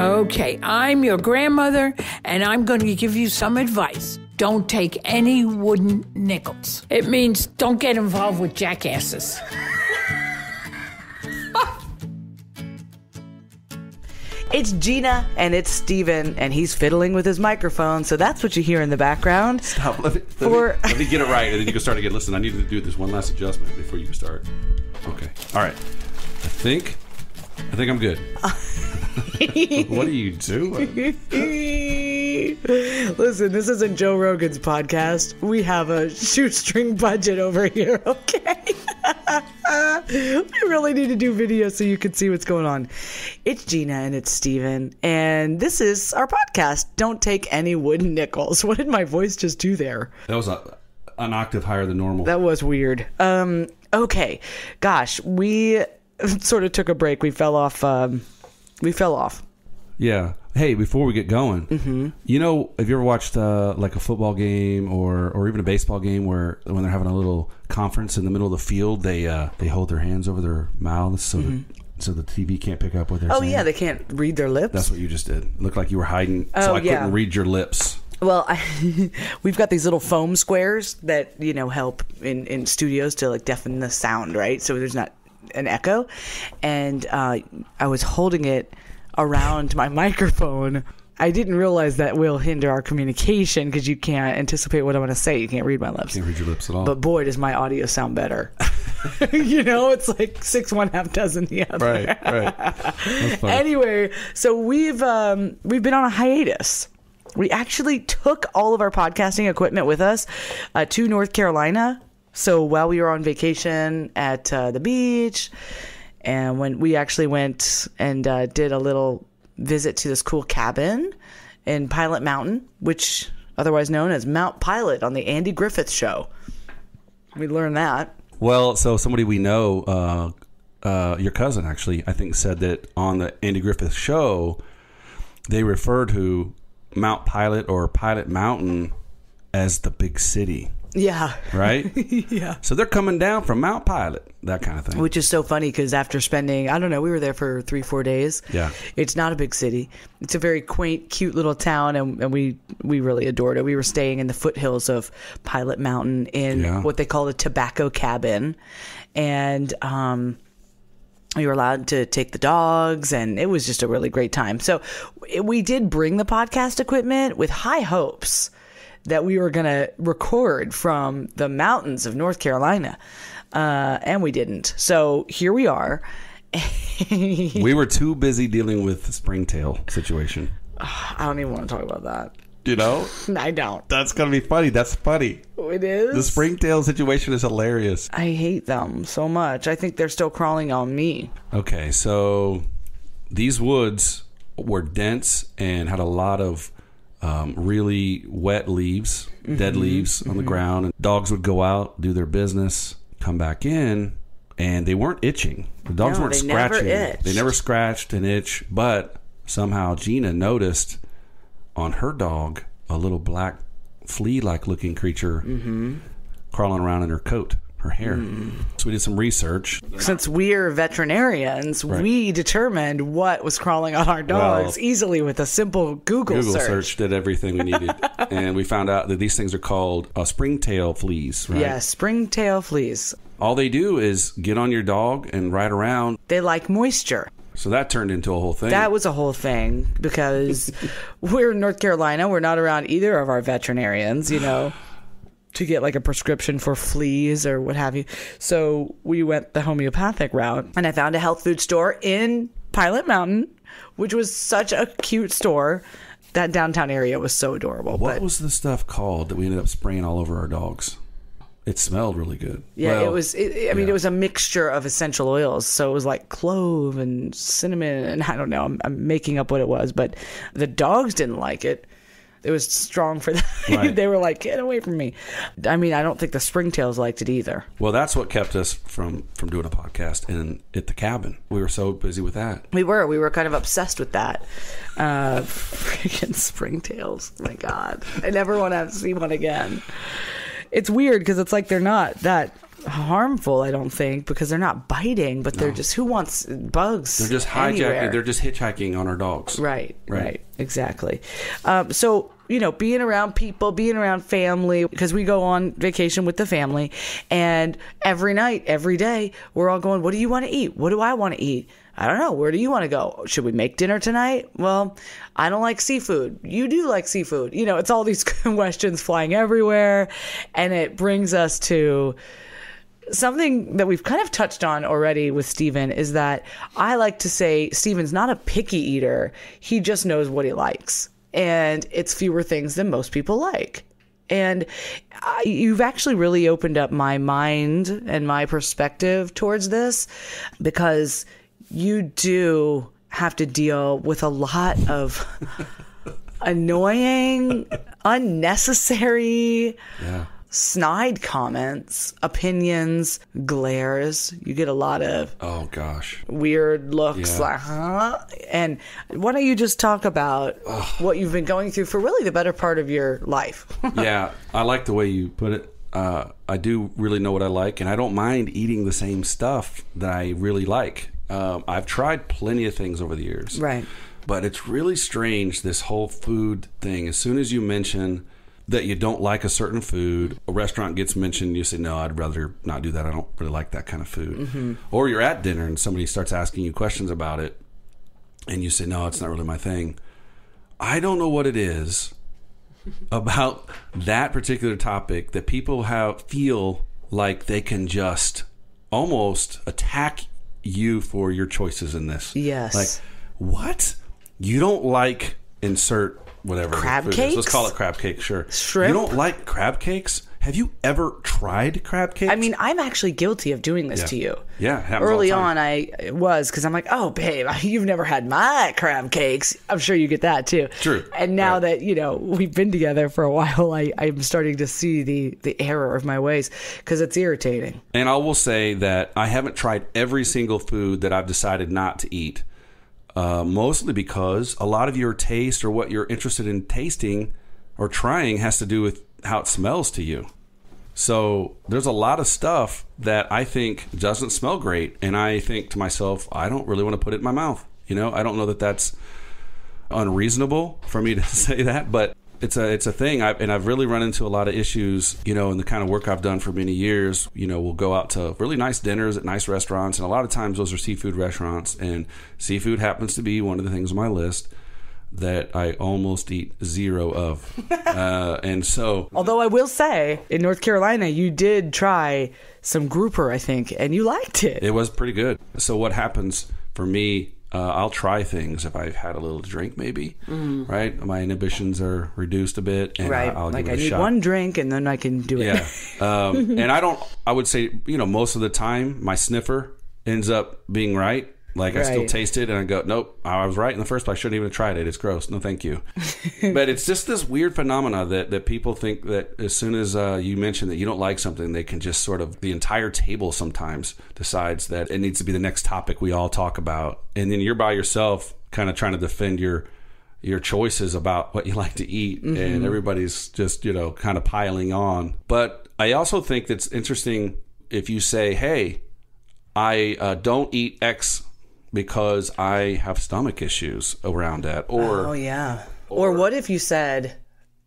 Okay, I'm your grandmother, and I'm going to give you some advice. Don't take any wooden nickels. It means don't get involved with jackasses. It's Gina and it's Steven, and he's fiddling with his microphone, so that's what you hear in the background. Stop. Let me, let, For- me, let me get it right, and then you can start again. Listen, I need to do this one last adjustment before you can start. Okay. All right. I think. I think I'm good. what are you doing? Listen, this isn't Joe Rogan's podcast. We have a shoestring budget over here, okay? we really need to do video so you can see what's going on. It's Gina and it's Steven, and this is our podcast. Don't take any wooden nickels. What did my voice just do there? That was a, an octave higher than normal. That was weird. Um, okay, gosh, we sort of took a break. We fell off. Um, we fell off. Yeah. Hey, before we get going, Mm-hmm. you know, have you ever watched uh, like a football game or or even a baseball game where when they're having a little conference in the middle of the field, they uh, they hold their hands over their mouths so that, so the TV can't pick up what they're saying? Oh saying. yeah, they can't read their lips. That's what you just did. It looked like you were hiding, so Oh, I yeah. couldn't read your lips. Well, I, we've got these little foam squares that you know help in in studios to like deafen the sound, right? So there's not an echo. And uh, I was holding it around my microphone. I didn't realize that will hinder our communication because you can't anticipate what I'm going to say. You can't read my lips. Can't read your lips at all. But boy, does my audio sound better. you know, it's like six one half dozen the other. right, right. Anyway, so we've um, we've been on a hiatus. We actually took all of our podcasting equipment with us uh, to North Carolina. So while we were on vacation at uh, the beach, and when we actually went and uh, did a little visit to this cool cabin in Pilot Mountain, which otherwise known as Mount Pilot on the Andy Griffith Show. We learned that. Well, so somebody we know, uh, uh, your cousin actually, I think, said that on the Andy Griffith show, they refer to Mount Pilot or Pilot Mountain as the big city, Yeah. right? yeah. so they're coming down from Mount Pilot, that kind of thing. Which is so funny because after spending, I don't know, we were there for three, four days. Yeah. It's not a big city. It's a very quaint, cute little town, and, and we we really adored it. We were staying in the foothills of Pilot Mountain in Yeah. what they call a tobacco cabin, and um, we were allowed to take the dogs, and it was just a really great time. So we did bring the podcast equipment with high hopes that we were going to record from the mountains of North Carolina, uh, and we didn't. So here we are. we were too busy dealing with the springtail situation. I don't even want to talk about that. You know, I don't. that's gonna be funny. That's funny. It is. The springtail situation is hilarious. I hate them so much. I think they're still crawling on me. Okay, so these woods were dense and had a lot of um, really wet leaves, dead mm-hmm. leaves on the mm-hmm. ground. And dogs would go out, do their business, come back in, and they weren't itching. The dogs No, weren't they scratching. itched. They never scratched an itch, but somehow Gina noticed on her dog a little black flea-like looking creature mm-hmm. crawling around in her coat, her hair. So we did some research. Since we're veterinarians, we determined what was crawling on our dogs Well, easily with a simple Google, search. Google search. search. did everything we needed, and we found out that these things are called uh, springtail fleas. Right? Yeah, springtail fleas. All they do is get on your dog and ride around. They like moisture. So that turned into a whole thing. That was a whole thing because we're in North Carolina. We're not around either of our veterinarians, you know, to get like a prescription for fleas or what have you. So we went the homeopathic route and I found a health food store in Pilot Mountain, which was such a cute store. That downtown area was so adorable. what but was the stuff called that we ended up spraying all over our dogs? It smelled really good. yeah, Well, it was. It, I mean, yeah. it was a mixture of essential oils. So it was like clove and cinnamon, and I don't know. I'm, I'm making up what it was, but the dogs didn't like it. It was strong for them. Right. they were like, "Get away from me!" I mean, I don't think the springtails liked it either. Well, that's what kept us from from doing a podcast in at the cabin. We were so busy with that. We were. We were kind of obsessed with that. Uh, freaking springtails! My God, I never want to see one again. It's weird because it's like they're not that harmful, I don't think, because they're not biting, but they're just who wants bugs? They're just hijacking. anywhere? They're just hitchhiking on our dogs. Right, right, Right. exactly. Um, so you know, being around people, being around family, because we go on vacation with the family, and every night, every day, we're all going. What do you want to eat? What do I want to eat? I don't know. Where do you want to go? Should we make dinner tonight? Well, I don't like seafood. You do like seafood. You know, it's all these questions flying everywhere, and it brings us to something that we've kind of touched on already with Steven is that I like to say Steven's not a picky eater. He just knows what he likes. And it's fewer things than most people like. And I, you've actually really opened up my mind and my perspective towards this because you do have to deal with a lot of annoying, unnecessary, Yeah. Snide comments, opinions, glares. You get a lot of Oh gosh. weird looks Yeah. like, huh? And why don't you just talk about what you've been going through for really the better part of your life? yeah, I like the way you put it. Uh, I do really know what I like, and I don't mind eating the same stuff that I really like. Um, I've tried plenty of things over the years, Right. But it's really strange this whole food thing. As soon as you mention that you don't like a certain food, a restaurant gets mentioned, you say, "No, I'd rather not do that. I don't really like that kind of food." Mm-hmm. Or you're at dinner and somebody starts asking you questions about it, and you say, "No, it's not really my thing." I don't know what it is about that particular topic that people have feel like they can just almost attack you for your choices in this. Yes. Like, what? You don't like insert whatever Crab is. Let's call it crab cake, sure. Shrimp? You don't like crab cakes? Have you ever tried crab cakes? I mean, I'm actually guilty of doing this Yeah. to you. Yeah, it happens all Early on, I was because I'm like, oh, babe, you've never had my crab cakes. I'm sure you get that too. True. And now Right. that you know we've been together for a while, I, I'm starting to see the the error of my ways because it's irritating. And I will say that I haven't tried every single food that I've decided not to eat. Uh, mostly because a lot of your taste or what you're interested in tasting or trying has to do with how it smells to you. So there's a lot of stuff that I think doesn't smell great, and I think to myself, I don't really want to put it in my mouth. You know, I don't know that that's unreasonable for me to say that, but it's a it's a thing. I, and I've really run into a lot of issues, you know, in the kind of work I've done for many years. You know, we'll go out to really nice dinners at nice restaurants, and a lot of times those are seafood restaurants, and seafood happens to be one of the things on my list that I almost eat zero of. uh, and so Although I will say, in North Carolina, you did try some grouper, I think, and you liked it. It was pretty good. So what happens for me? Uh, I'll try things if I've had a little drink, maybe. Right, my inhibitions are reduced a bit, and Mm. right? I, will like give I it a need shot. one drink and then I can do it. Yeah, um, and I don't. I would say you know most of the time my sniffer ends up being right. Like I still taste it and I go, nope, I was right in the first place. I shouldn't even have tried it. It's gross. No, thank you. but it's just this weird phenomena that, that people think that as soon as uh, you mention that you don't like something, they can just sort of the entire table sometimes decides that it needs to be the next topic we all talk about, and then you're by yourself, kind of trying to defend your your choices about what you like to eat and everybody's just you know kind of piling on but i also think that's interesting if you say hey i uh, don't eat x because i have stomach issues around that or Oh yeah. Or, what if you said,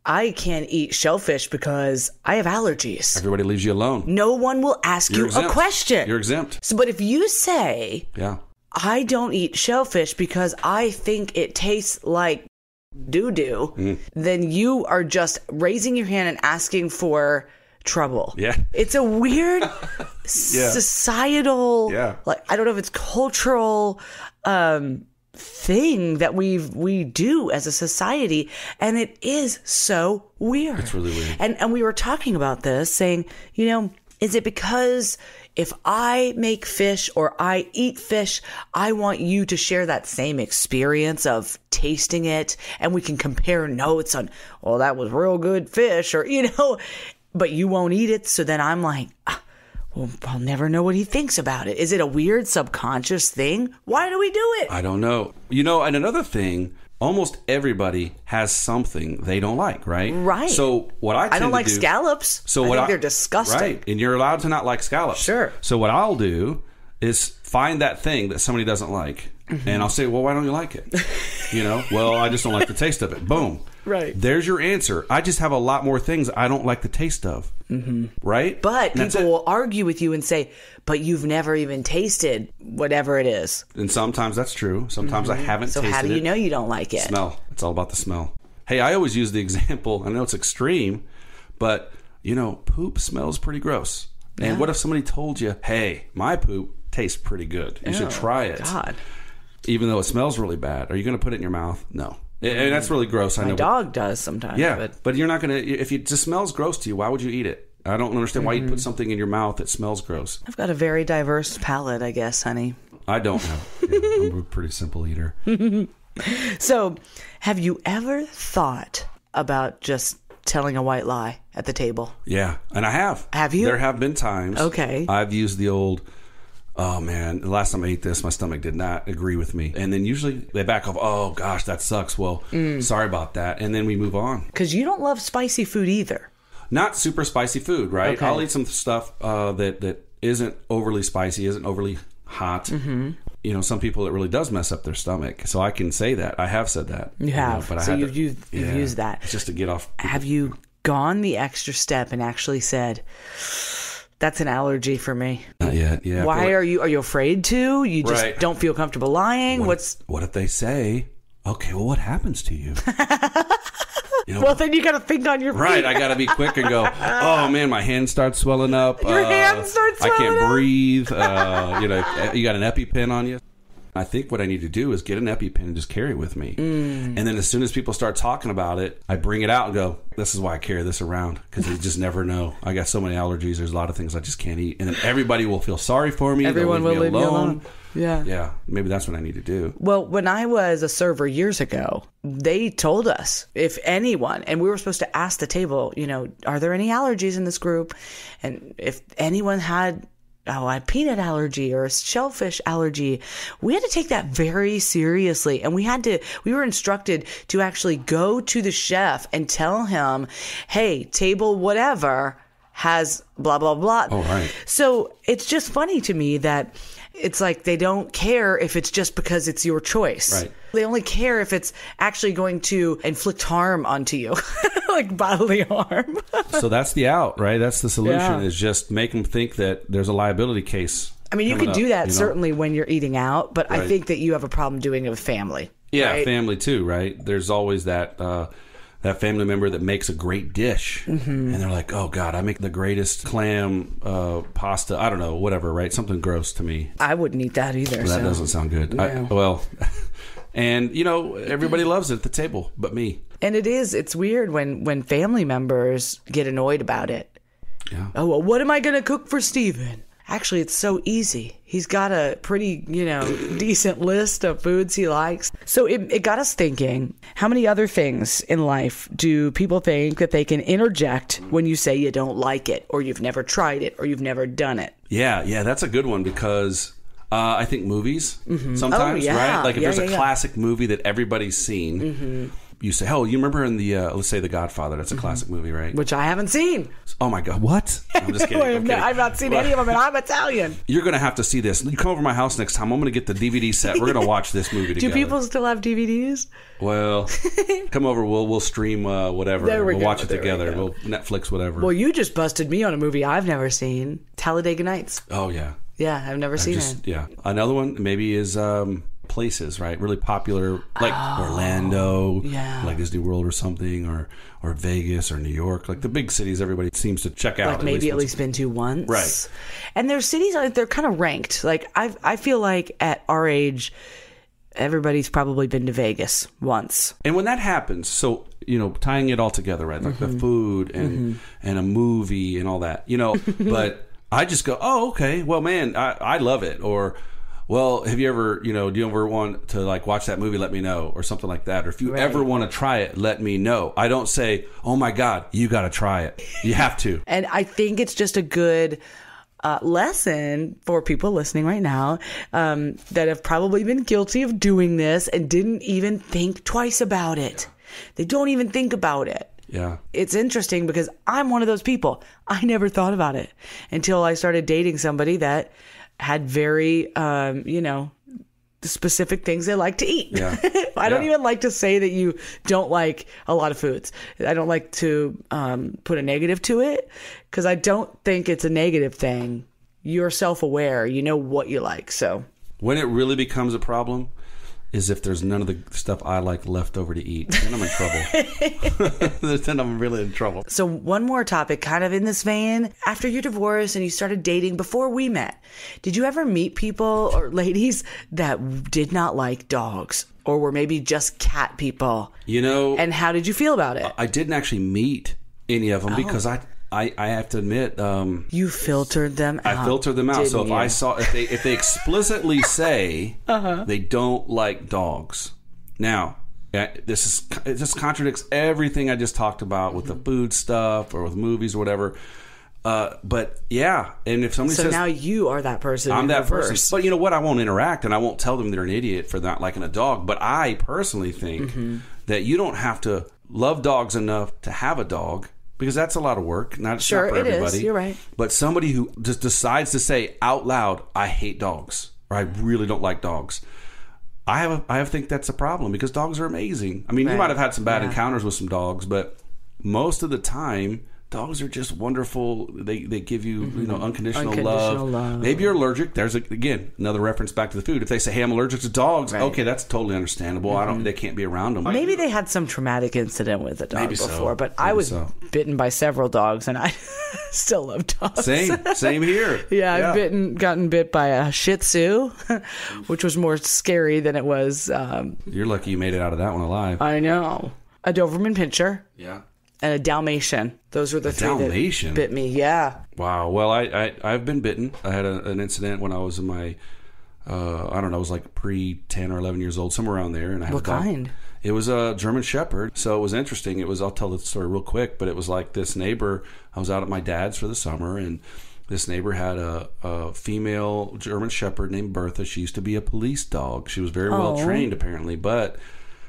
"I can't eat shellfish because I have allergies." everybody leaves you alone No one will ask You're you a question. you're exempt so, but if you say, yeah "I don't eat shellfish because I think it tastes like doo doo," Mm-hmm. then you are just raising your hand and asking for trouble. Yeah. It's a weird societal Yeah. like I don't know if it's cultural um thing that we we do as a society and it is so weird. It's really weird. And and we were talking about this saying, you know, is it because if I make fish or I eat fish, I want you to share that same experience of tasting it and we can compare notes on, well, that was real good fish or, you know, but you won't eat it. So then I'm like, ah, well, I'll never know what he thinks about it. Is it a weird subconscious thing? Why do we do it? I don't know. You know, and another thing almost everybody has something they don't like, right? Right. So what I I don't like do- scallops. So I what think I, they're disgusting. Right, and you're allowed to not like scallops. Sure. So what I'll do is find that thing that somebody doesn't like, Mm-hmm. and I'll say, "Well, why don't you like it?" you know, well, I just don't like the taste of it. Boom. Right. There's your answer. I just have a lot more things I don't like the taste of. Mm-hmm. Right. But And people will argue with you and say, "But you've never even tasted whatever it is." and sometimes that's true. Sometimes I haven't Mm-hmm. So how do you it. know you don't like it? smell. It's all about the smell. Hey, I always use the example. I know it's extreme, but you know, poop smells pretty gross. And what if somebody told you, "Hey, my poop tastes pretty good. You should try it." God, Even though it smells really bad, are you going to put it in your mouth? No. And- that's really gross. I my know. dog does sometimes. yeah, but but you're not going to. If it just smells gross to you, why would you eat it? I don't understand why you Mm-hmm. put something in your mouth that smells gross. I've got a very diverse palate, I guess, honey. I don't have. yeah, I'm a pretty simple eater. So, have you ever thought about just telling a white lie at the table? Yeah, and I have. Have you? There have been times. Okay. I've used the old. Oh man, the last time I ate this, my stomach did not agree with me. And then usually they back off. Oh gosh, that sucks. Well, Mm. sorry about that. And then we move on. Because you don't love spicy food either. Not super spicy food, right? Okay. I'll eat some stuff uh, that that isn't overly spicy, isn't overly hot. Mm-hmm. You know, some people it really does mess up their stomach. So I can say that. I have said that. You know, have. but I So you've to- used- you've used that. It's just to get off. Have you gone the extra step and actually said, "That's an allergy for me"? Not yet. Yeah. Why are you? Are you afraid to? You just Right. don't feel comfortable lying. What What's if, what if they say, okay, well, what happens to you? you know, well? Then you got to think on your feet. right. I got to be quick and go. Oh man, my hand starts swelling up. Your uh, hand starts I can't up. breathe. Uh, you know, you got an EpiPen on you. I think what I need to do is get an EpiPen and just carry it with me. Mm. And then as soon as people start talking about it, I bring it out and go, this is why I carry this around because you just never know. I got so many allergies. There's a lot of things I just can't eat. And then everybody will feel sorry for me. Everyone will leave me alone. Yeah. Yeah. Maybe that's what I need to do. Well, when I was a server years ago, they told us if anyone, and we were supposed to ask the table, you know, are there any allergies in this group? And if anyone had, oh, a peanut allergy or a shellfish allergy, we had to take that very seriously. And we had to, we were instructed to actually go to the chef and tell him, hey, table whatever has blah, blah, blah. Oh, right. So it's just funny to me that it's like they don't care if it's just because it's your choice. Right. They only care if it's actually going to inflict harm onto you, like bodily harm. so that's the out, right? That's the solution Yeah. is just make them think that there's a liability case. I mean, you could do that you know? certainly when you're eating out, but I think that you have a problem doing it with family. Yeah, right? family too, right? There's always that uh, that family member that makes a great dish, Mm-hmm. and they're like, "Oh God, I make the greatest clam uh, pasta." I don't know, whatever, right? Something gross to me. I wouldn't eat that either. That so. doesn't sound good. I, well, and you know, everybody loves it at the table, but me. And it is, it's weird when, when family members get annoyed about it. Yeah. Oh, well, what am I going to cook for Steven? Actually, it's so easy. He's got a pretty, you know, decent list of foods he likes. So it, it got us thinking how many other things in life do people think that they can interject when you say you don't like it, or you've never tried it, or you've never done it? Yeah, yeah, that's a good one because uh, I think movies sometimes, Oh, yeah. right? Like if Yeah, there's a yeah. classic movie that everybody's seen, you say, "Oh, you remember in the uh, let's say The Godfather? That's a classic movie, right?" Which I haven't seen. Oh my God, what? I'm just kidding. I've, I'm not, kidding. I've not seen any of them, and I'm Italian. You're gonna have to see this. You come over to my house next time. I'm gonna get the DVD set. We're gonna watch this movie Do people still have DVDs? Well, come over. We'll we'll stream uh, whatever. There we will watch it there together. go. We'll Netflix whatever. Well, you just busted me on a movie I've never seen Talladega Nights. oh yeah. Yeah, I've never seen Just it. yeah. Another one maybe is um, places, right? Really popular, like Orlando, Oh, yeah. like Disney World or something, or or Vegas or New York, like the big cities. Everybody seems to check out. like maybe at once. least been to once. Right. And their cities are they're kind of ranked. Like I I feel like at our age everybody's probably been to Vegas once. And when that happens, so you know, tying it all together, right? Like Mm-hmm. the food and and a movie and all that, you know. but I just go, oh, okay. Well, man, I, I love it. Or, well, have you ever, you know, do you ever want to like watch that movie? Let me know, or something like that. Or if you Right. ever want to try it, let me know. I don't say, oh my god, you got to try it. You have to. And I think it's just a good uh, lesson for people listening right now um, that have probably been guilty of doing this and didn't even think twice about it. They don't even think about it. Yeah. It's interesting because I'm one of those people. I never thought about it until I started dating somebody that had very, um, you know, specific things they like to eat. Yeah. I don't even like to say that you don't like a lot of foods. I don't like to um, put a negative to it because I don't think it's a negative thing. You're self aware, you know what you like. So, When it really becomes a problem is if there's none of the stuff I like left over to eat. Then I'm in trouble. then I'm really in trouble. so one more topic, kind of in this vein. After your divorce and you started dating before we met, did you ever meet people or ladies that did not like dogs or were maybe just cat people? You know, And how did you feel about it? I didn't actually meet any of Oh. them because I, I, I have to admit, um, You filtered them out. I filter them out. So if I saw if they if they explicitly say Uh-huh. they don't like dogs, now this is it just contradicts everything I just talked about with the food stuff or with movies or whatever. Uh, but yeah, and if somebody says So says now you are that person. I'm that reverse. person. But you know what? I won't interact and I won't tell them they're an idiot for not liking a dog. But I personally think Mm-hmm. that you don't have to love dogs enough to have a dog because that's a lot of work. Not, Sure, not for it is. everybody. You're right. But somebody who just decides to say out loud, I hate dogs or I really don't like dogs. I have a, I have think that's a problem because dogs are amazing. I mean, you might have had some bad Yeah. encounters with some dogs, but most of the time dogs are just wonderful. They they give you, you know, unconditional, Mm-hmm. Unconditional love. love. Maybe you're allergic. There's a, again another reference back to the food. If they say, "Hey, I'm allergic to dogs," Right. Mm-hmm. okay, that's totally understandable. I don't. They can't be around them. Maybe they had some traumatic incident with a dog Maybe so. before, but I was so. bitten by several dogs, and I still love dogs. Same, same here. Yeah, I've bitten, gotten bit by a Shih Tzu, which was more scary than it was. Um, You're lucky you made it out of that one alive. I know a Doberman Pinscher yeah. And a Dalmatian. Those were the three Dalmatian? that bit me. Yeah, Wow. Well, I, I I've been bitten. I had a, an incident when I was in my uh, I don't know, I was like pre ten or eleven years old, somewhere around there, and I had What kind? It was a German Shepherd, so it was interesting. It was I'll tell the story real quick, but it was like this neighbor. I was out at my dad's for the summer, and this neighbor had a, a female German Shepherd named Bertha. She used to be a police dog. She was very well Oh. trained, apparently, but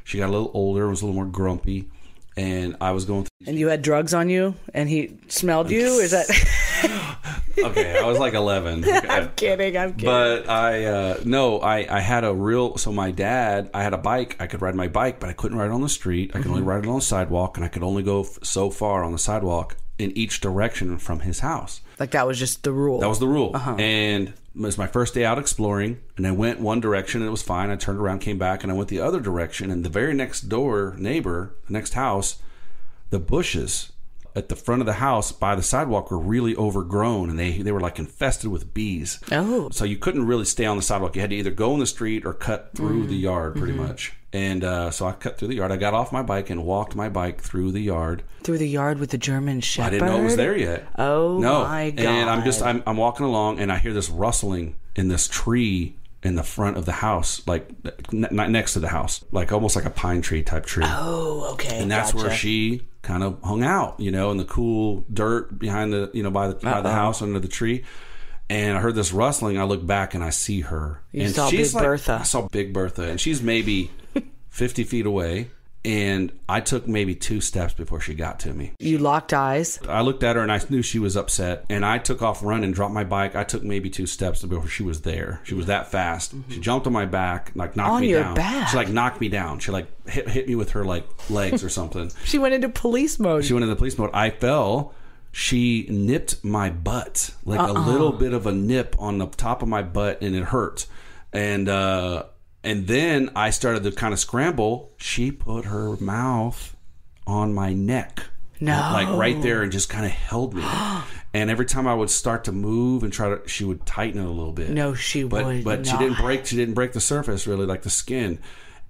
she got a little older, was a little more grumpy, and I was going through. and you had drugs on you, and he smelled you. Is that? Okay, I was like eleven. Okay. I'm kidding. I'm kidding. But I uh, no, I I had a real. So my dad, I had a bike. I could ride my bike, but I couldn't ride it on the street. I could only ride it on the sidewalk, and I could only go f- so far on the sidewalk in each direction from his house. Like that was just the rule. That was the rule. Uh-huh. And it was my first day out exploring, and I went one direction and it was fine. I turned around, came back, and I went the other direction. And the very next door neighbor, the next house, the bushes at the front of the house by the sidewalk were really overgrown, and they they were like infested with bees. Oh. so you couldn't really stay on the sidewalk. You had to either go in the street or cut through mm-hmm. the yard, pretty mm-hmm. much. And uh, so I cut through the yard. I got off my bike and walked my bike through the yard. through the yard with the German Shepherd. I didn't know it was there yet. Oh no. my And I'm just I'm, I'm walking along and I hear this rustling in this tree in the front of the house, like n- next to the house, like almost like a pine tree type tree. Oh, okay. and that's where she kind of hung out, you know, in the cool dirt behind the you know by the by the house under the tree. And I heard this rustling. I look back and I see her. You and saw she's Big like, Bertha. I saw Big Bertha, and she's maybe fifty feet away. And I took maybe two steps before she got to me. You locked eyes. I looked at her and I knew she was upset. And I took off running, dropped my bike. I took maybe two steps before she was there. She was that fast. She jumped on my back, like knocked On me your down. back? She like knocked me down. She like hit, hit me with her like legs or something. She went into police mode. She went into police mode. I fell. She nipped my butt, like a little bit of a nip on the top of my butt, and it hurt. And uh, and then I started to kind of scramble. She put her mouth on my neck, No. like right there, and just kind of held me. and every time I would start to move and try to, she would tighten it a little bit. No, she but would but she not. didn't break. She didn't break the surface really, like the skin.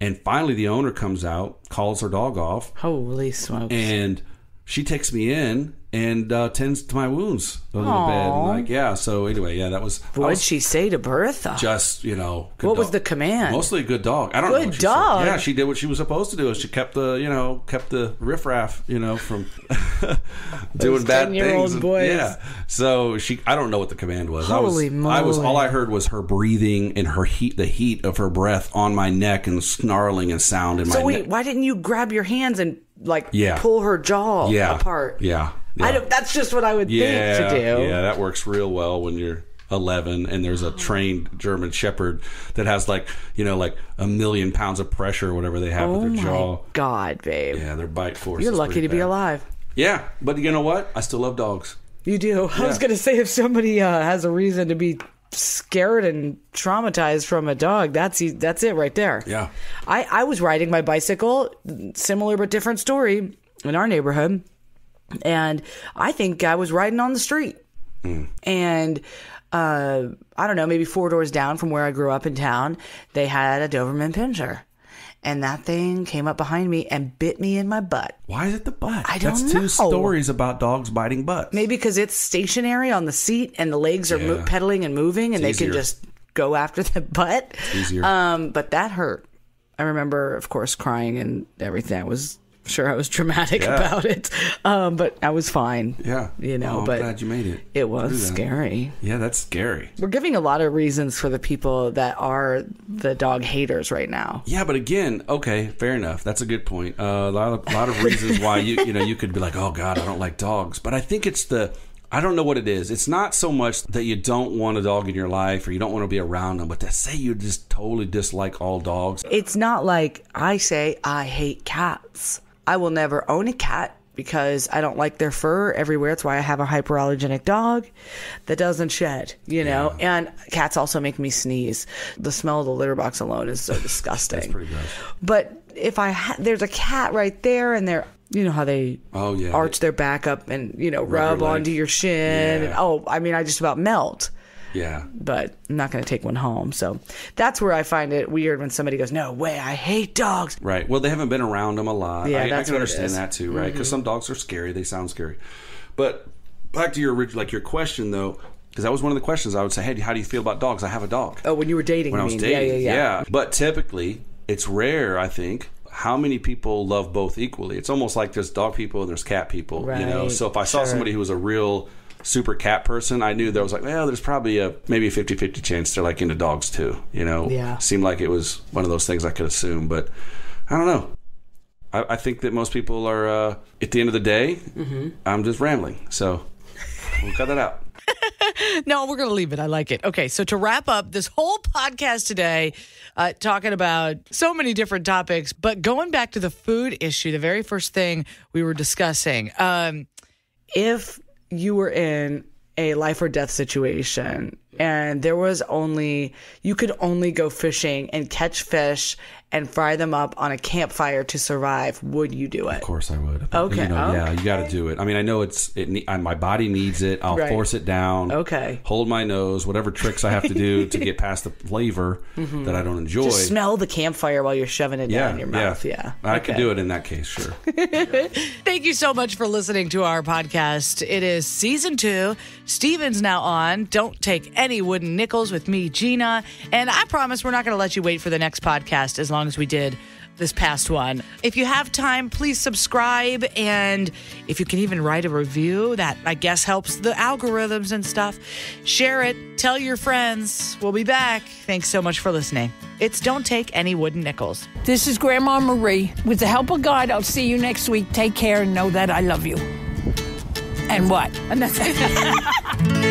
And finally, the owner comes out, calls her dog off, Holy smokes. and she takes me in and uh, tends to my wounds a little bit. And like, yeah. So anyway, yeah, that was. What did she say to Bertha? Just you know. good What was the command? Mostly a good dog. I don't know. Good she said. dog? Yeah, she did what she was supposed to do. She kept the you know kept the riffraff you know from doing bad things. And-. Yeah. So she, I don't know what the command was. Holy I was, I was all I heard was her breathing and her heat, the heat of her breath on my neck and snarling and sound in so my So wait, neck. why didn't you grab your hands and like Yeah. pull her jaw Yeah. apart? Yeah. I don't. That's just what I would yeah, think to do. Yeah, that works real well when you're 11 and there's a trained German Shepherd that has like, you know, like a million pounds of pressure or whatever they have Oh with their jaw. god, babe! Yeah, their bite force. You're lucky to be alive. Yeah, but you know what? I still love dogs. You do. I was gonna say if somebody uh, has a reason to be scared and traumatized from a dog, that's that's it right there. Yeah. I I was riding my bicycle, similar but different story in our neighborhood, and I think I was riding on the street, and. Uh, I don't know, maybe four doors down from where I grew up in town, they had a Doberman Pinscher. And that thing came up behind me and bit me in my butt. Why is it the butt? I don't That's two stories about dogs biting butts. Maybe because it's stationary on the seat and the legs are mo- pedaling and moving, and It's they can just go after the butt. easier. Um, but that hurt. I remember, of course, crying and everything. I was sure I was dramatic Yeah. about it, um, but I was fine. Yeah. you know. Oh, I'm but glad you made it. It was scary. Yeah, that's scary. We're giving a lot of reasons for the people that are the dog haters right now. Yeah, but again, okay, fair enough. That's a good point. Uh, a lot of, lot of reasons why you you know you could be like, oh God, I don't like dogs. But I think it's the I don't know what it is. It's not so much that you don't want a dog in your life or you don't want to be around them, but to say you just totally dislike all dogs. It's not like I say I hate cats. I will never own a cat because I don't like their fur everywhere. It's why I have a hyperallergenic dog that doesn't shed, you know? And cats also make me sneeze. The smell of the litter box alone is so disgusting. That's pretty gross. But if I ha- there's a cat right there and they're you know how they Oh, yeah. arch their back up and you know rub your onto your shin Yeah. and oh I mean I just about melt Yeah. but I'm not going to take one home. So that's where I find it weird when somebody goes, "No way, I hate dogs." Right. Well, they haven't been around them a lot. Yeah, I, I can understand. Mm-hmm. that too, right? Because some dogs are scary. They sound scary. But back to your orig- like your question though, because that was one of the questions I would say, "Hey, how do you feel about dogs?" I have a dog. Oh, when you were dating, when I was mean? dating. yeah, yeah, yeah. But typically, it's rare. I think how many people love both equally. It's almost like there's dog people and there's cat people. You know. So if I saw sure. somebody who was a real super cat person, I knew there was like, well, there's probably a maybe a 50-50 chance they're like into dogs too. You know. Yeah. Seemed like it was one of those things I could assume, but I don't know. I, I think that most people are. Uh, at the end of the day, Mm-hmm. I'm just rambling. So we'll cut that out. No, we're going to leave it. I like it. Okay, so to wrap up this whole podcast today, uh, talking about so many different topics, but going back to the food issue, the very first thing we were discussing. Um, if you were in a life or death situation and there was only, you could only go fishing and catch fish and fry them up on a campfire to survive, would you do it? Of course I would. Okay, You know, yeah, you got to do it. I mean, I know it's it. My body needs it. I'll Right. force it down. Okay. Hold my nose. Whatever tricks I have to do to get past the flavor that I don't enjoy. Mm-hmm. Just smell the campfire while you're shoving it yeah, down your mouth. Yeah. I could do it in that case. Sure. Thank you so much for listening to our podcast. It is season two. Steven's now on. Don't take any wooden nickels with me, Gina. And I promise we're not going to let you wait for the next podcast as long as we did this past one. If you have time, please subscribe. And if you can even write a review, that I guess helps the algorithms and stuff. Share it. Tell your friends. We'll be back. Thanks so much for listening. It's Don't Take Any Wooden Nickels. This is Grandma Marie. With the help of God, I'll see you next week. Take care and know that I love you. And what?